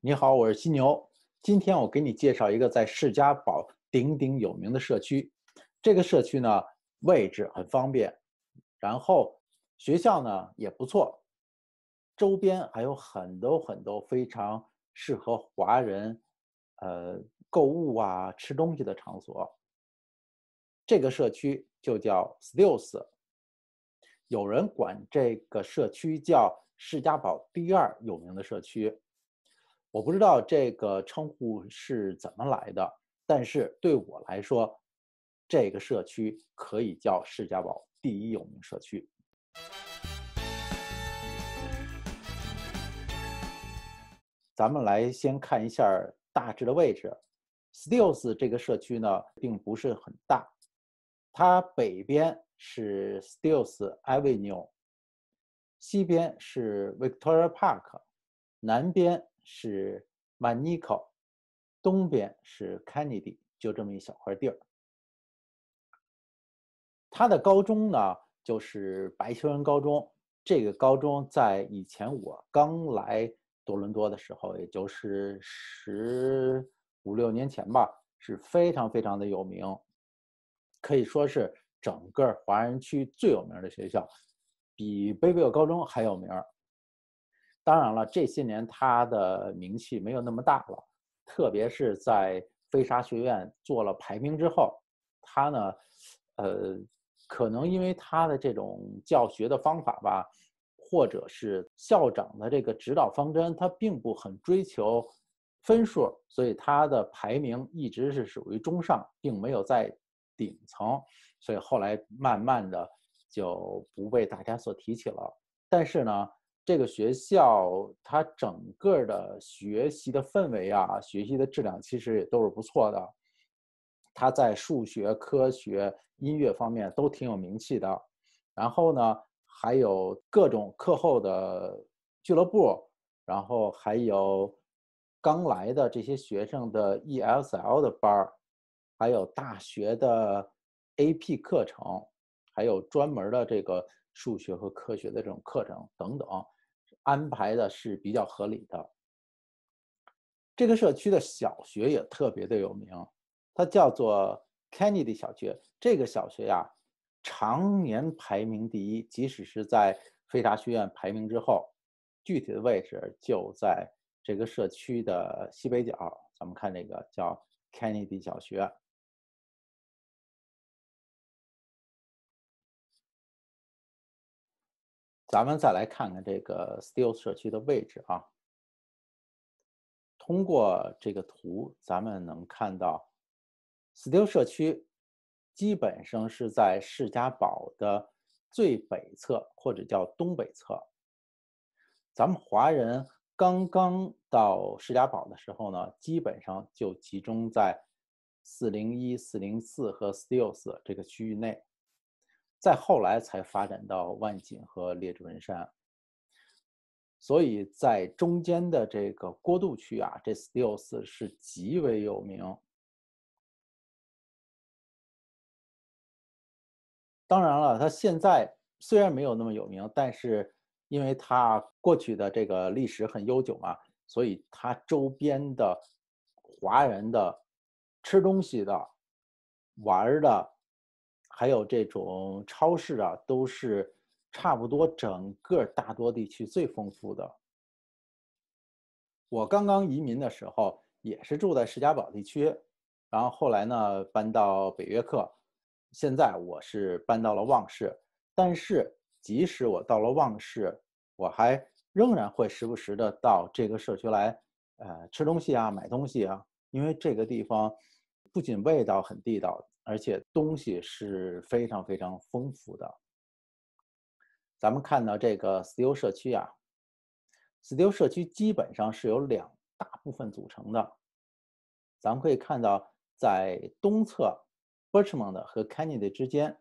你好，我是犀牛。今天我给你介绍一个在士嘉堡鼎鼎有名的社区。这个社区呢，位置很方便，然后学校呢也不错，周边还有很多很多非常适合华人，呃，购物啊、吃东西的场所。这个社区就叫 Stills，有人管这个社区叫士嘉堡第二有名的社区。我不知道这个称呼是怎么来的，但是对我来说，这个社区可以叫士嘉堡第一有名社区。咱们来先看一下大致的位置。Stills 这个社区呢，并不是很大，它北边是 Stills Avenue，西边是 Victoria Park，南边。是 Manico，东边是 Kennedy，就这么一小块地儿。他的高中呢，就是白求恩高中。这个高中在以前我刚来多伦多的时候，也就是十五六年前吧，是非常非常的有名，可以说是整个华人区最有名的学校，比贝贝尔高中还有名。当然了，这些年他的名气没有那么大了，特别是在飞沙学院做了排名之后，他呢，呃，可能因为他的这种教学的方法吧，或者是校长的这个指导方针，他并不很追求分数，所以他的排名一直是属于中上，并没有在顶层，所以后来慢慢的就不被大家所提起了。但是呢。这个学校它整个的学习的氛围啊，学习的质量其实也都是不错的。它在数学、科学、音乐方面都挺有名气的。然后呢，还有各种课后的俱乐部，然后还有刚来的这些学生的 ESL 的班儿，还有大学的 AP 课程，还有专门的这个数学和科学的这种课程等等。安排的是比较合理的。这个社区的小学也特别的有名，它叫做 Kennedy 小学。这个小学呀，常年排名第一，即使是在飞沙学院排名之后。具体的位置就在这个社区的西北角。咱们看这个叫 Kennedy 小学。咱们再来看看这个 Steel 社区的位置啊。通过这个图，咱们能看到，Steel 社区基本上是在士嘉堡的最北侧，或者叫东北侧。咱们华人刚刚到士嘉堡的时候呢，基本上就集中在401、404和 Steel 这个区域内。再后来才发展到万锦和列治文山，所以在中间的这个过渡区啊，这 Stills 是极为有名。当然了，它现在虽然没有那么有名，但是因为它过去的这个历史很悠久嘛，所以它周边的华人的吃东西的、玩的。还有这种超市啊，都是差不多整个大多地区最丰富的。我刚刚移民的时候也是住在石家堡地区，然后后来呢搬到北约克，现在我是搬到了旺市。但是即使我到了旺市，我还仍然会时不时的到这个社区来，呃，吃东西啊，买东西啊，因为这个地方不仅味道很地道。而且东西是非常非常丰富的。咱们看到这个 Steel 社区啊，Steel 社区基本上是由两大部分组成的。咱们可以看到，在东侧 Birchmont 和 Kennedy 之间，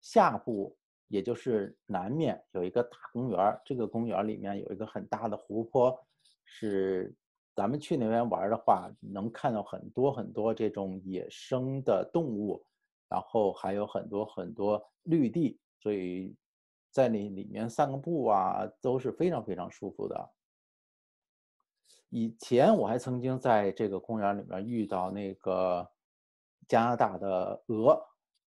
下部也就是南面有一个大公园这个公园里面有一个很大的湖泊，是。咱们去那边玩的话，能看到很多很多这种野生的动物，然后还有很多很多绿地，所以在那里面散个步啊，都是非常非常舒服的。以前我还曾经在这个公园里面遇到那个加拿大的鹅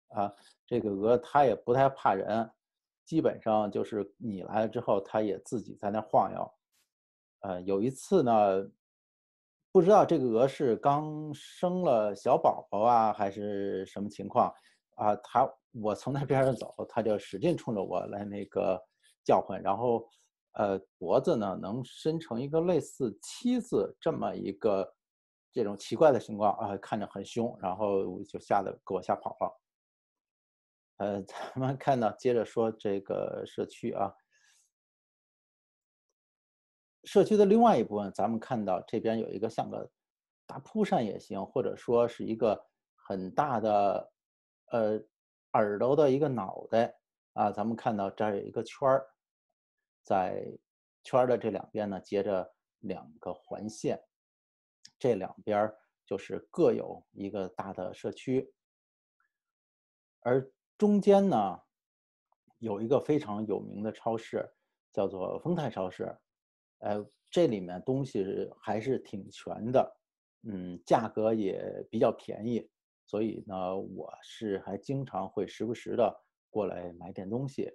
啊，这个鹅它也不太怕人，基本上就是你来了之后，它也自己在那晃悠。呃，有一次呢，不知道这个鹅是刚生了小宝宝啊，还是什么情况啊？它我从那边上走，它就使劲冲着我来那个叫唤，然后呃脖子呢能伸成一个类似七字这么一个这种奇怪的情况啊，看着很凶，然后就吓得给我吓跑了。呃，咱们看到接着说这个社区啊。社区的另外一部分，咱们看到这边有一个像个大蒲扇也行，或者说是一个很大的呃耳朵的一个脑袋啊。咱们看到这儿有一个圈儿，在圈儿的这两边呢接着两个环线，这两边就是各有一个大的社区，而中间呢有一个非常有名的超市，叫做丰泰超市。呃，这里面东西还是挺全的，嗯，价格也比较便宜，所以呢，我是还经常会时不时的过来买点东西。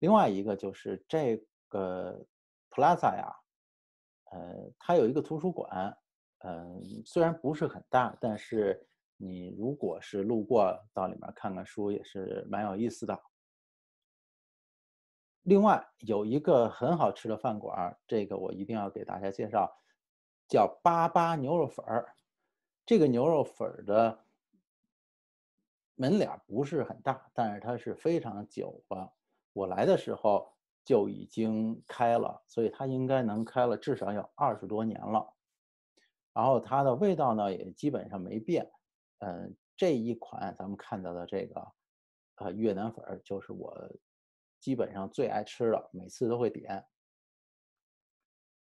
另外一个就是这个 Plaza 呀，呃，它有一个图书馆，嗯，虽然不是很大，但是你如果是路过到里面看看书，也是蛮有意思的。另外有一个很好吃的饭馆这个我一定要给大家介绍，叫八八牛肉粉儿。这个牛肉粉儿的门脸不是很大，但是它是非常久了。我来的时候就已经开了，所以它应该能开了至少有二十多年了。然后它的味道呢也基本上没变。嗯，这一款咱们看到的这个呃越南粉儿就是我。基本上最爱吃的，每次都会点。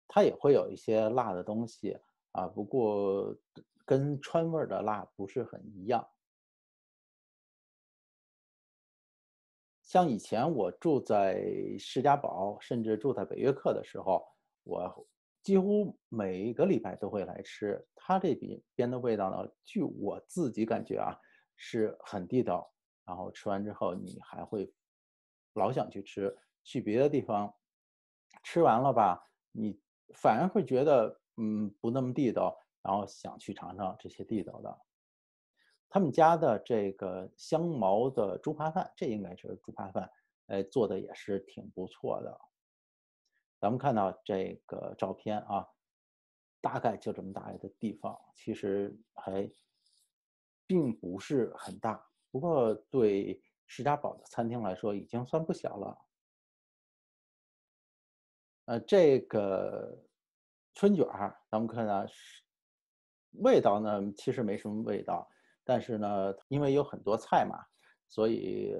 它也会有一些辣的东西啊，不过跟川味的辣不是很一样。像以前我住在释迦堡，甚至住在北约克的时候，我几乎每个礼拜都会来吃。它这边边的味道呢，据我自己感觉啊，是很地道。然后吃完之后，你还会。老想去吃，去别的地方吃完了吧，你反而会觉得嗯不那么地道，然后想去尝尝这些地道的。他们家的这个香茅的猪扒饭，这应该是猪扒饭，哎，做的也是挺不错的。咱们看到这个照片啊，大概就这么大一个地方，其实还并不是很大，不过对。石家堡的餐厅来说，已经算不小了。呃，这个春卷儿，咱们看啊，味道呢其实没什么味道，但是呢，因为有很多菜嘛，所以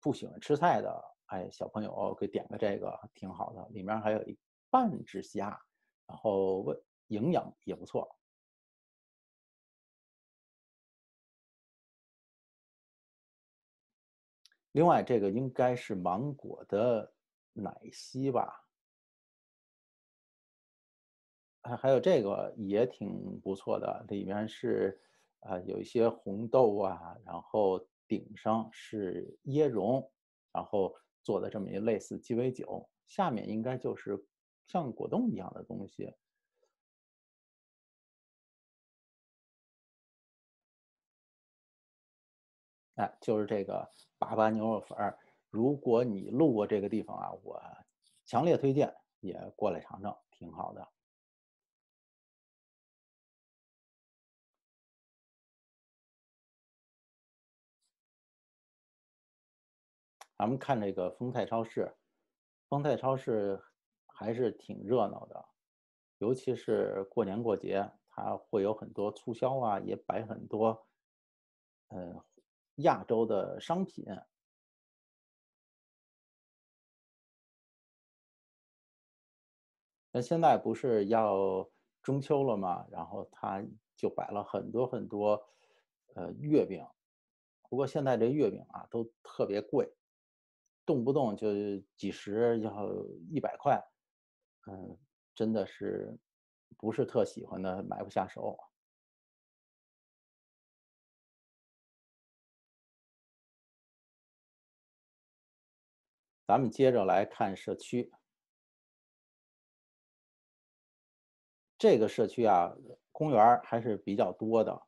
不喜欢吃菜的，哎，小朋友给点个这个挺好的，里面还有一半只虾，然后味营养也不错。另外，这个应该是芒果的奶昔吧？还还有这个也挺不错的，里面是啊有一些红豆啊，然后顶上是椰蓉，然后做的这么一类似鸡尾酒，下面应该就是像果冻一样的东西。哎，就是这个粑粑牛肉粉儿。如果你路过这个地方啊，我强烈推荐也过来尝尝，挺好的。咱们看这个丰泰超市，丰泰超市还是挺热闹的，尤其是过年过节，它会有很多促销啊，也摆很多，嗯。亚洲的商品，那现在不是要中秋了吗？然后他就摆了很多很多，呃，月饼。不过现在这月饼啊都特别贵，动不动就几十，要一百块，嗯，真的是不是特喜欢的，买不下手。咱们接着来看社区。这个社区啊，公园还是比较多的。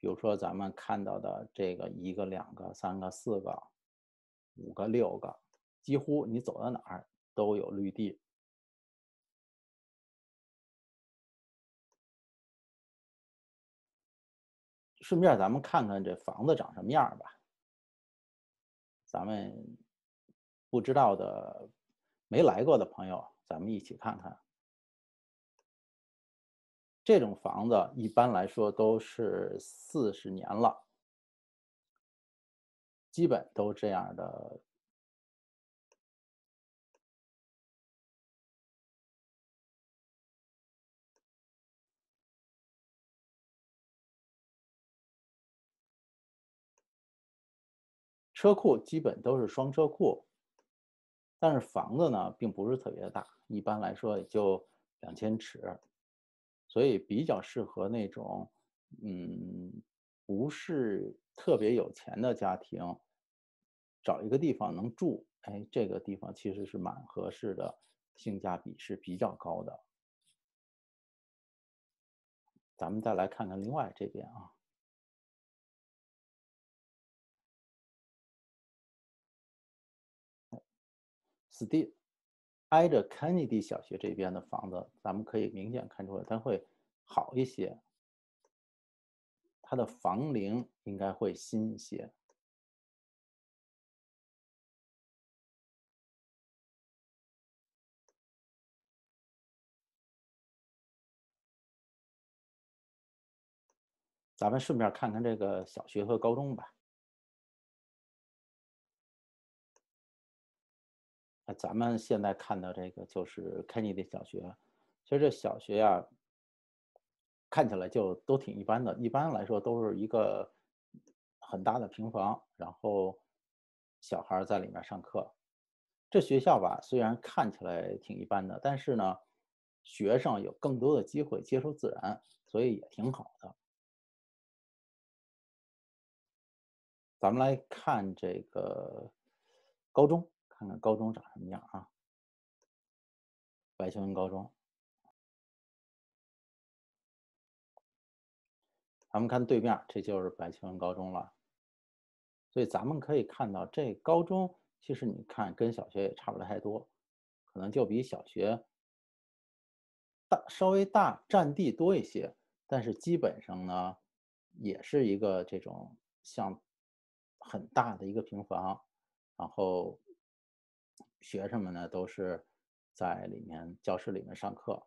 比如说咱们看到的这个一个、两个、三个、四个、五个、六个，几乎你走到哪儿都有绿地。顺便咱们看看这房子长什么样吧。咱们不知道的、没来过的朋友，咱们一起看看。这种房子一般来说都是四十年了，基本都这样的。车库基本都是双车库，但是房子呢并不是特别大，一般来说也就两千尺。所以比较适合那种，嗯，不是特别有钱的家庭，找一个地方能住，哎，这个地方其实是蛮合适的，性价比是比较高的。咱们再来看看另外这边啊四地。挨着 Kennedy 小学这边的房子，咱们可以明显看出来，它会好一些，它的房龄应该会新一些。咱们顺便看看这个小学和高中吧。那咱们现在看到这个就是开尼的小学，其实这小学呀，看起来就都挺一般的。一般来说都是一个很大的平房，然后小孩在里面上课。这学校吧，虽然看起来挺一般的，但是呢，学生有更多的机会接触自然，所以也挺好的。咱们来看这个高中。看看高中长什么样啊？白求恩高中，咱们看对面，这就是白求恩高中了。所以咱们可以看到，这高中其实你看跟小学也差不了太多，可能就比小学大稍微大，占地多一些，但是基本上呢，也是一个这种像很大的一个平房，然后。学生们呢都是在里面教室里面上课。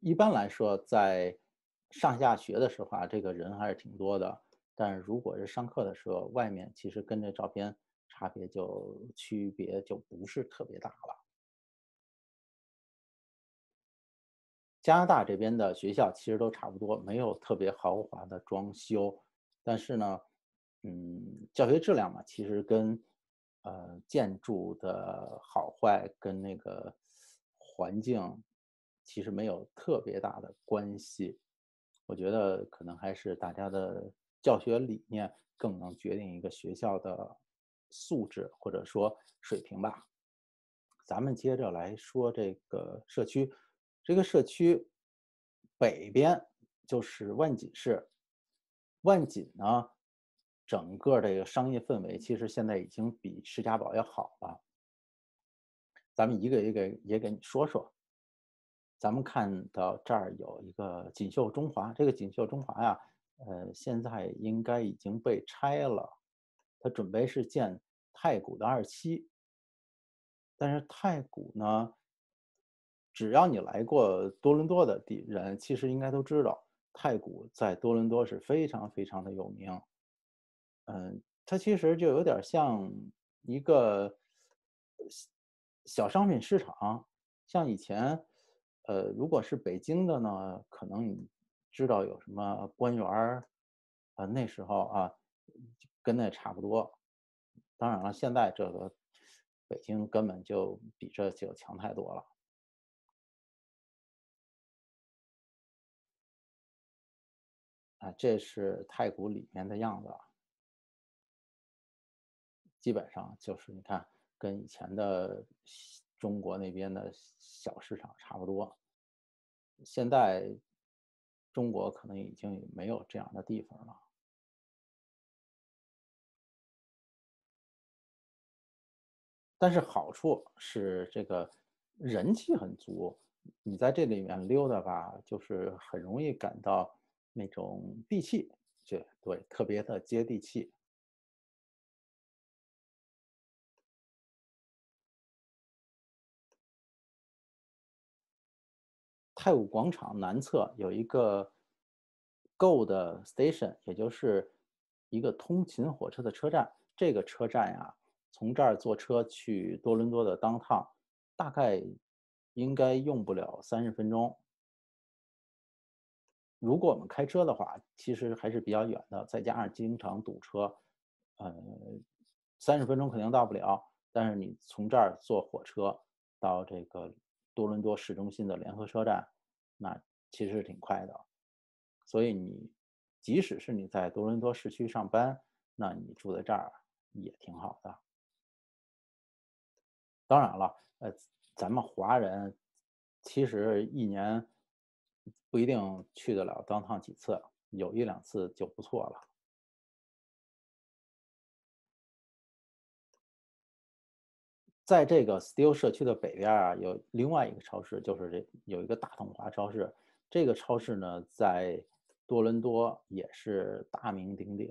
一般来说，在上下学的时候啊，这个人还是挺多的。但如果是上课的时候，外面其实跟这照片差别就区别就不是特别大了。加拿大这边的学校其实都差不多，没有特别豪华的装修，但是呢。嗯，教学质量嘛，其实跟呃建筑的好坏跟那个环境其实没有特别大的关系。我觉得可能还是大家的教学理念更能决定一个学校的素质或者说水平吧。咱们接着来说这个社区，这个社区北边就是万锦市，万锦呢。整个这个商业氛围，其实现在已经比世家堡要好了。咱们一个一个也给你说说。咱们看到这儿有一个锦绣中华，这个锦绣中华呀，呃，现在应该已经被拆了，它准备是建太古的二期。但是太古呢，只要你来过多伦多的地人，其实应该都知道，太古在多伦多是非常非常的有名。嗯它其实就有点像一个小商品市场。像以前呃如果是北京的呢可能你知道有什么官员儿啊那时候啊跟那差不多。当然了现在这个北京根本就比这就强太多了。啊这是太古里面的样子基本上就是你看，跟以前的中国那边的小市场差不多。现在中国可能已经没有这样的地方了，但是好处是这个人气很足，你在这里面溜达吧，就是很容易感到。那种地气，对对，特别的接地气。泰晤广场南侧有一个 Go 的 Station，也就是一个通勤火车的车站。这个车站呀，从这儿坐车去多伦多的当趟，大概应该用不了三十分钟。如果我们开车的话，其实还是比较远的，再加上经常堵车，呃，三十分钟肯定到不了。但是你从这儿坐火车到这个多伦多市中心的联合车站，那其实是挺快的。所以你即使是你在多伦多市区上班，那你住在这儿也挺好的。当然了，呃，咱们华人其实一年。不一定去得了当趟几次，有一两次就不错了。在这个 Steel 社区的北边啊，有另外一个超市，就是这有一个大统华超市。这个超市呢，在多伦多也是大名鼎鼎。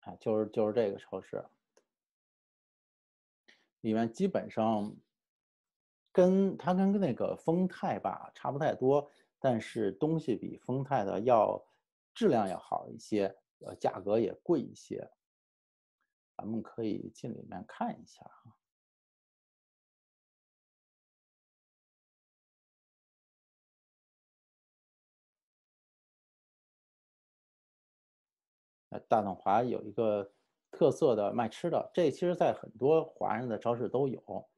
哎，就是就是这个超市，里面基本上跟它跟那个丰泰吧差不太多，但是东西比丰泰的要质量要好一些，呃，价格也贵一些。咱们可以进里面看一下啊。大统华有一个特色的卖吃的，这其实在很多华人的超市都有。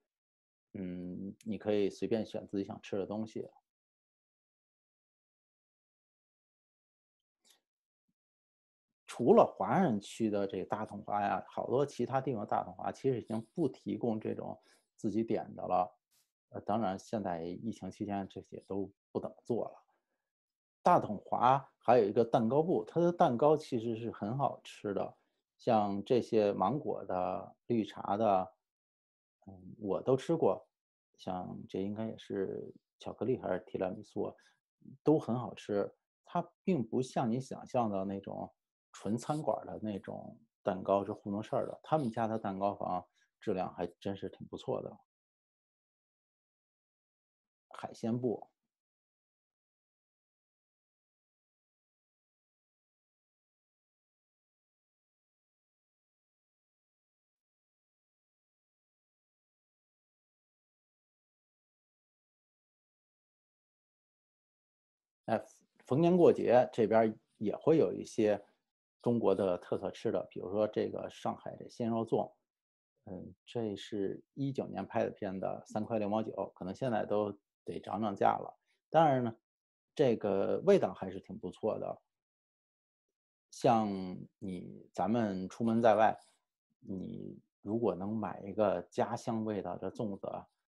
嗯，你可以随便选自己想吃的东西。除了华人区的这个大统华呀，好多其他地方大统华其实已经不提供这种自己点的了。呃，当然现在疫情期间这些都不怎么做了。大统华还有一个蛋糕部，它的蛋糕其实是很好吃的，像这些芒果的、绿茶的，嗯，我都吃过。像这应该也是巧克力还是提拉米苏，都很好吃。它并不像你想象的那种纯餐馆的那种蛋糕是糊弄事儿的，他们家的蛋糕房质量还真是挺不错的。海鲜部。哎，逢年过节这边也会有一些中国的特色吃的，比如说这个上海的鲜肉粽，嗯，这是一九年拍的片子，三块六毛九，可能现在都得涨涨价了。当然呢，这个味道还是挺不错的。像你咱们出门在外，你如果能买一个家乡味道的粽子，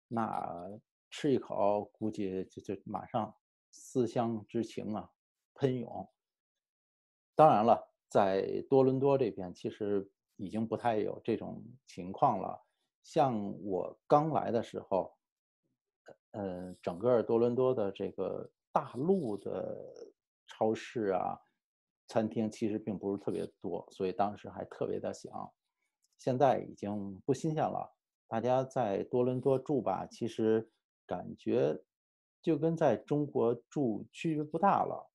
那吃一口估计就就马上。思乡之情啊，喷涌。当然了，在多伦多这边，其实已经不太有这种情况了。像我刚来的时候，呃，整个多伦多的这个大陆的超市啊、餐厅，其实并不是特别多，所以当时还特别的想。现在已经不新鲜了。大家在多伦多住吧，其实感觉。就跟在中国住区别不大了，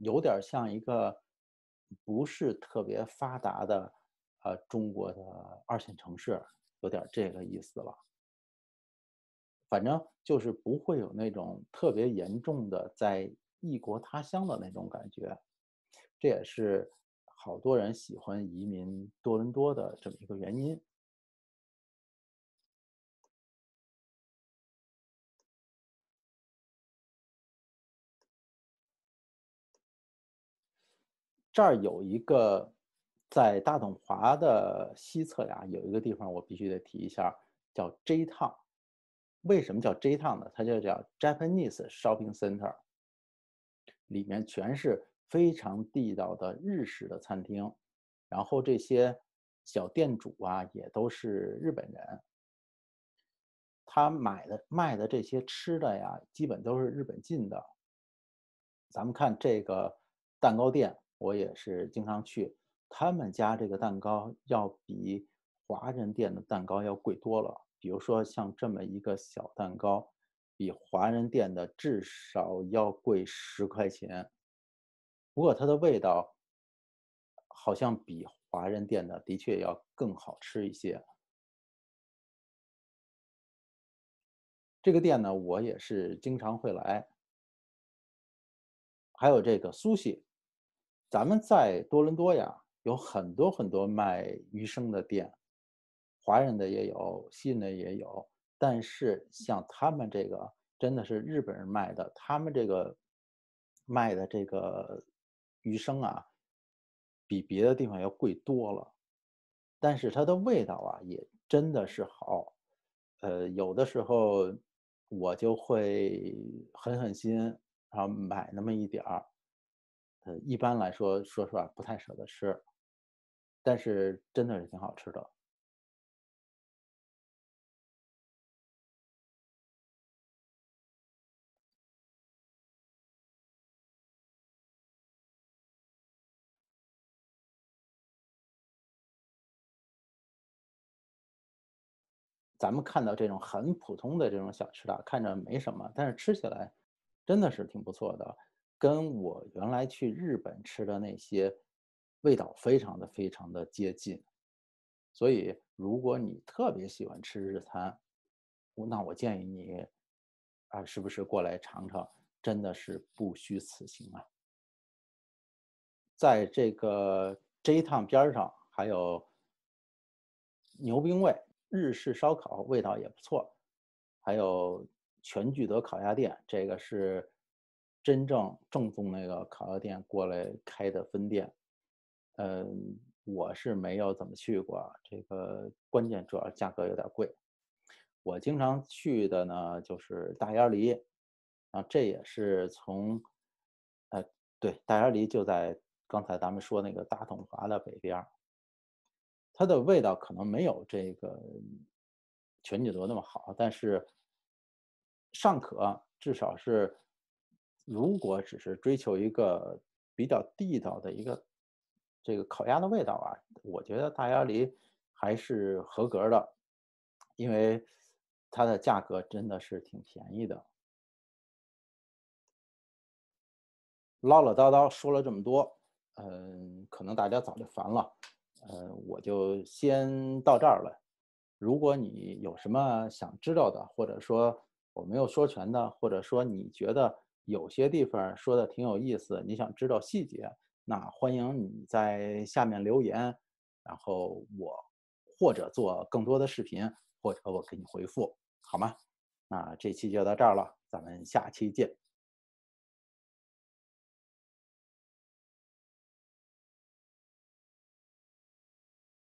有点像一个不是特别发达的呃中国的二线城市，有点这个意思了。反正就是不会有那种特别严重的在异国他乡的那种感觉，这也是好多人喜欢移民多伦多的这么一个原因。这儿有一个在大统华的西侧呀，有一个地方我必须得提一下，叫 J Town。为什么叫 J Town 呢？它就叫 Japanese Shopping Center，里面全是非常地道的日式的餐厅，然后这些小店主啊也都是日本人。他买的卖的这些吃的呀，基本都是日本进的。咱们看这个蛋糕店，我也是经常去。他们家这个蛋糕要比华人店的蛋糕要贵多了。比如说像这么一个小蛋糕，比华人店的至少要贵十块钱。不过它的味道好像比华人店的的确要更好吃一些。这个店呢，我也是经常会来。还有这个苏西，咱们在多伦多呀，有很多很多卖鱼生的店，华人的也有，西人的也有。但是像他们这个，真的是日本人卖的，他们这个卖的这个鱼生啊，比别的地方要贵多了。但是它的味道啊，也真的是好。呃，有的时候。我就会狠狠心，然后买那么一点儿。呃，一般来说，说实话不太舍得吃，但是真的是挺好吃的。咱们看到这种很普通的这种小吃的，看着没什么，但是吃起来真的是挺不错的，跟我原来去日本吃的那些味道非常的非常的接近。所以，如果你特别喜欢吃日餐，那我建议你啊，是不是过来尝尝？真的是不虚此行啊！在这个 J 趟边上还有牛冰味。日式烧烤味道也不错，还有全聚德烤鸭店，这个是真正正宗那个烤鸭店过来开的分店。嗯，我是没有怎么去过，这个关键主要价格有点贵。我经常去的呢就是大鸭梨，啊，这也是从，呃，对，大鸭梨就在刚才咱们说那个大统华的北边。它的味道可能没有这个全聚德那么好，但是尚可，至少是如果只是追求一个比较地道的一个这个烤鸭的味道啊，我觉得大鸭梨还是合格的，因为它的价格真的是挺便宜的。唠唠叨叨说了这么多，嗯，可能大家早就烦了。呃，我就先到这儿了。如果你有什么想知道的，或者说我没有说全的，或者说你觉得有些地方说的挺有意思，你想知道细节，那欢迎你在下面留言，然后我或者做更多的视频，或者我给你回复，好吗？那这期就到这儿了，咱们下期见。